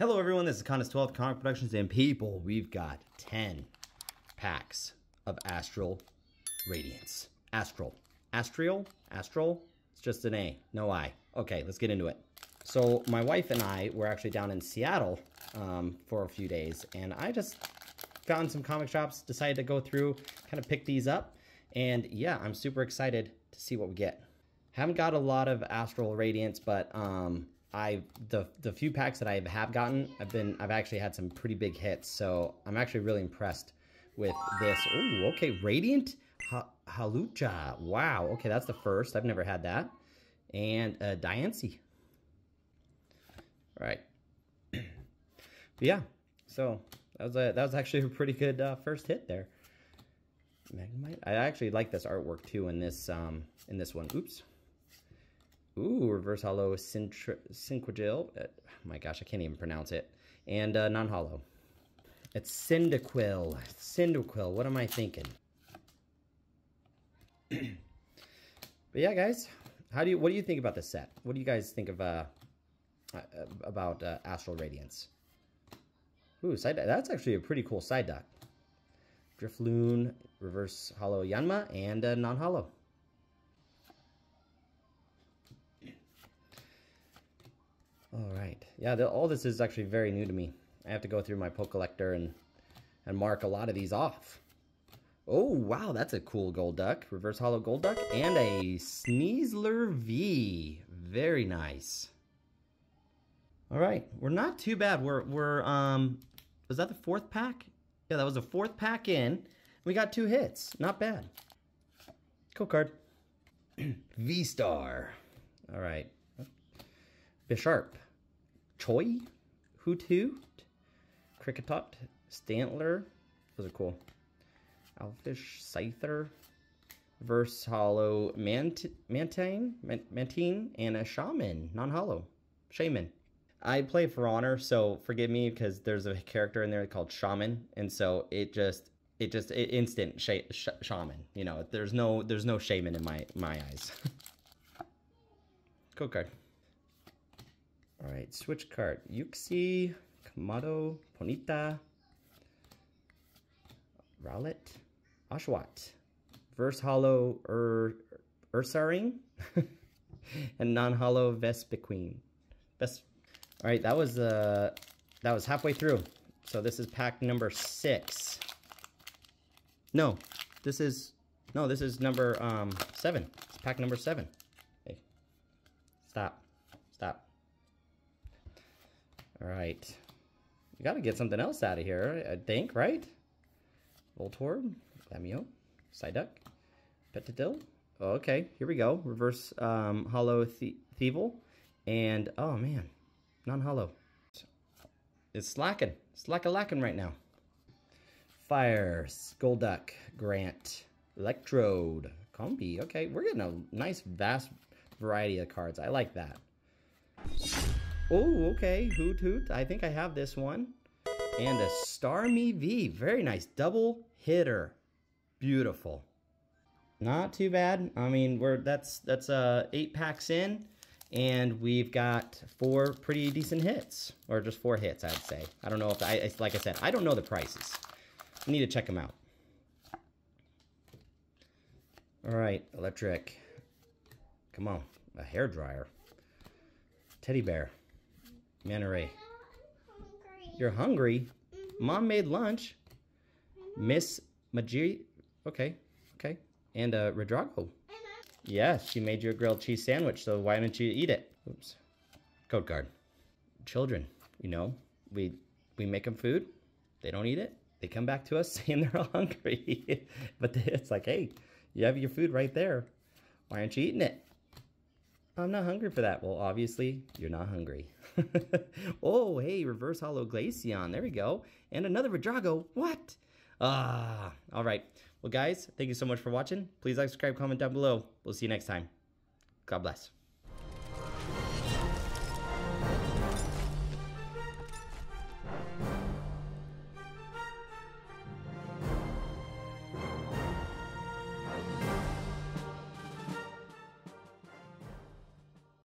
Hello everyone, this is Conus 12 Comic Productions and people, we've got 10 packs of Astral Radiance. Astral. Astral? Astral? It's just an A, no I. Okay, let's get into it. So my wife and I were actually down in Seattle um, for a few days and I just found some comic shops, decided to go through, kind of pick these up. And yeah, I'm super excited to see what we get. Haven't got a lot of Astral Radiance, but um, I the the few packs that I have gotten, I've been I've actually had some pretty big hits. So I'm actually really impressed with this. Oh, okay, Radiant ha Hawlucha. Wow. Okay, that's the first. I've never had that. And uh, Diancie. Right. yeah. So that was a that was actually a pretty good uh, first hit there. Magnemite. I actually like this artwork too in this um in this one. Oops. Ooh, reverse holo Cinquigil. Uh, my gosh, I can't even pronounce it. And uh, non-holo. It's Cyndaquil. Cyndaquil, what am I thinking? but yeah, guys, how do you? What do you think about this set? What do you guys think of uh, uh about uh, Astral Radiance? Ooh, side that's actually a pretty cool Psyduck. Drifloon, Reverse Holo Yanma, and uh, non-holo. All right. Yeah, the, all this is actually very new to me. I have to go through my Poke Collector and, and mark a lot of these off. Oh, wow, that's a cool Golduck. Reverse Holo gold duck And a Sneasler V. Very nice. All right, we're not too bad. We're, we're um, was that the fourth pack? Yeah, that was the fourth pack in. We got two hits. Not bad. Cool card. V-Star. All right. Bisharp. Choi, Hoothoot, Kricketot, Stantler. Those are cool. Alfish, Scyther, Verse Holo, Mant Mantine, Mantine, and a Shaman, non-holo. Shaman. I play For Honor, so forgive me because there's a character in there called Shaman, and so it just it just it instant sh sh shaman. You know, there's no there's no shaman in my my eyes. Cool card. Switch card. Uxie, Kamado, Ponyta, Rowlet, Oshawott, Verse Holo Ur Ursaring, and non-holo Vespiquen. Best. All right, that was uh, that was halfway through. So this is pack number six. No, this is no, this is number um seven. It's pack number seven. Hey, stop. All right. You got to get something else out of here, I think, right? Voltorb, Glameow, Psyduck, Petilil. Oh, okay, here we go. Reverse um, Holo Thievul. And, oh man, non-holo. It's slacking. It's like a lacking right now. Fire, Golduck, Grant, Electrode, Combee. Okay, we're getting a nice, vast variety of cards. I like that. Oh, okay. Hoothoot. I think I have this one. And a Starmie V. Very nice. Double hitter. Beautiful. Not too bad. I mean, we're that's that's uh eight packs in, and we've got four pretty decent hits, or just four hits, I'd say. I don't know if I like I said, I don't know the prices. I need to check them out. All right, electric. Come on, a hair dryer. Teddy bear. Manta You're hungry? Mm -hmm. Mom made lunch. Miss Magi. Okay, okay. And uh, Redrago. Yes, she made you a grilled cheese sandwich, so why didn't you eat it? Oops. Code card. Children, you know, we we make them food. They don't eat it. They come back to us saying they're all hungry. but it's like, hey, you have your food right there. Why aren't you eating it? I'm not hungry for that. Well, obviously, you're not hungry. oh, hey, reverse holo Glaceon. There we go. And another Redrago. What? Ah, all right. Well, guys, thank you so much for watching. Please like, subscribe, comment down below. We'll see you next time. God bless.